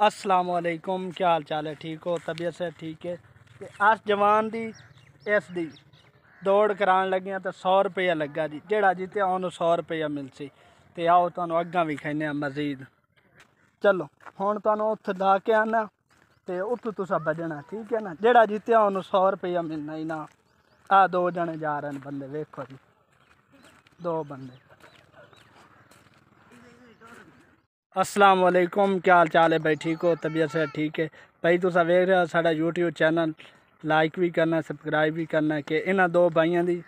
ਅਸਲਾਮ ਵਾਲੇਕੁਮ ਕੀ ਹਾਲ ਚਾਲ ਹੈ ਠੀਕ ਹੋ ਤਬੀਅਤ ਸੇ ਠੀਕ ਹੈ ਤੇ ਆਸ ਜਵਾਨ ਦੀ ਇਸ ਦੀ ਦੌੜ ਕਰਾਉਣ ਲੱਗਿਆ ਤਾਂ 100 ਰੁਪਏ ਲੱਗਾ ਜੀ। ਜਿਹੜਾ ਜੀ ਜਿੱਤੇ ਨੂੰ 100 ਰੁਪਏ ਮਿਲ ਸੀ ਤੇ ਆਓ ਤੁਹਾਨੂੰ ਅੱਗਾ ਵੀ ਖੈਨੇ ਆ ਮਜ਼ੀਦ। ਚਲੋ, ਹੁਣ ਤੁਹਾਨੂੰ ਉੱਥੇ ਲਾ ਕੇ ਆਣਾ ਤੇ ਉੱਥੋਂ ਤੁਸੀਂ ਵੱਜਣਾ, ਠੀਕ ਹੈ ਨਾ? ਜਿਹੜਾ ਜੀ ਜਿੱਤਿਆ ਨੂੰ 100 ਰੁਪਏ ਮਿਲਣਾ ਹੀ ਨਾ। ਆ ਦੋ ਜਣੇ ਜਾ ਰਹੇ ਨੇ ਬੰਦੇ, ਵੇਖੋ ਜੀ। ਦੋ ਬੰਦੇ। ਅਸਲਾਮ ਵਾਲੇਕੁਮ ਕੀ ਹਾਲ ਚਾਲ ਹੈ ਭਾਈ ਠੀਕ ਹੋ ਤਬੀਅਤ ਸੇ ਠੀਕ ਹੈ ਭਾਈ ਤੁਸੀਂ ਵੇਖ ਰਹੇ ਹੋ ਸਾਡਾ YouTube ਚੈਨਲ ਲਾਈਕ ਵੀ ਕਰਨਾ ਸਬਸਕ੍ਰਾਈਬ ਵੀ ਕਰਨਾ ਕਿ ਇਹਨਾਂ ਦੋ ਭਾਈਆਂ ਦੀ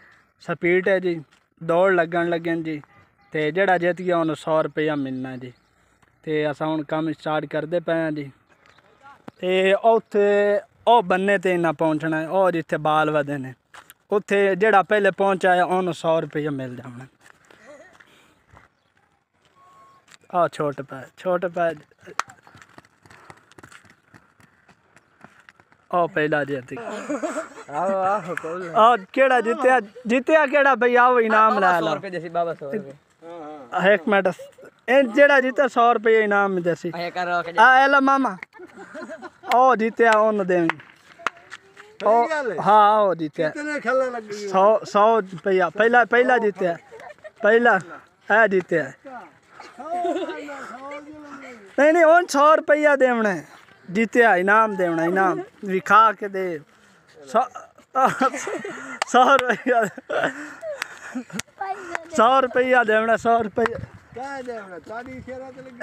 ਸਪੀਡ ਹੈ ਜੀ ਦੌੜ ਲੱਗਣ ਲੱਗੇ ਨੇ ਜੀ ਤੇ ਜਿਹੜਾ ਜਿੱਤ ਗਿਆ ਉਹਨੂੰ 100 ਰੁਪਇਆ ਮਿਲਣਾ ਜੀ ਤੇ ਅਸਾਂ ਹੁਣ ਕੰਮ ਸਟਾਰਟ ਕਰਦੇ ਪਏ ਹਾਂ ਜੀ ਤੇ ਉੱਥੇ ਉਹ ਬੰਨੇ ਤੇ ਨਾ ਪਹੁੰਚਣਾ ਹੈ, ਉਹ ਜਿੱਥੇ ਬਾਲ ਵਧੇ ਨੇ ਉੱਥੇ ਜਿਹੜਾ ਪਹਿਲੇ ਪਹੁੰਚਾਇਆ ਉਹਨੂੰ 100 ਰੁਪਇਆ ਮਿਲ ਜਾਣਾ Oh, छोटे पे छोटे पे। ओ पहला जीत आओ आओ कौन आ oh, केड़ा जीतया जीतया केड़ा? भाई आओ इनाम ला लो। 100 रुपए जैसी बाबा 100 रुपए हाँ हाँ एक मिनट। ए जेड़ा जीता 100 रुपए इनाम जैसी आ करो आ एला मामा। ओ जीतया ओन देंगे ओ हाँ। आओ जीतया कितने खेलने लग गई 100 100 रुपए पहला पहला जीतया पहला आ जीतया नहीं नहीं उन सौ रुपया देवने। जीत्या इनाम देवना इनाम। विखा के दे। सौ रुपया सौ रुपया देवना सौ रुपया।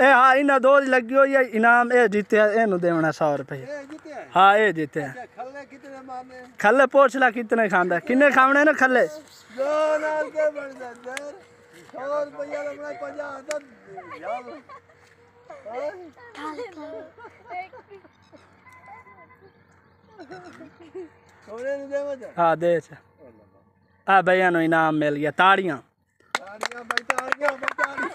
ए हाँ इन्हें दो लगी हुई है। इनाम ए जीत्या एनु देवना सौ रुपया। हाँ ये जीते हैं खल पोछला कितने खांदा? किन्ने खाने ना खल्ले? 100 ਰੁਪਈਆ ਲੱਗਣਾ 50 ਦਾ ਯਾਰ ਕੋਰੇ ਨੂੰ ਦੇਵਾ ਜਾ ਹਾਂ ਦੇ ਅੱਛਾ ਆ ਭਈਆ ਨੂੰ ਇਨਾਮ ਮਿਲ ਗਿਆ ਤਾੜੀਆਂ। ਤਾੜੀਆਂ ਬਈ ਤਾੜੀਆਂ ਬਈ ਤਾੜੀਆਂ।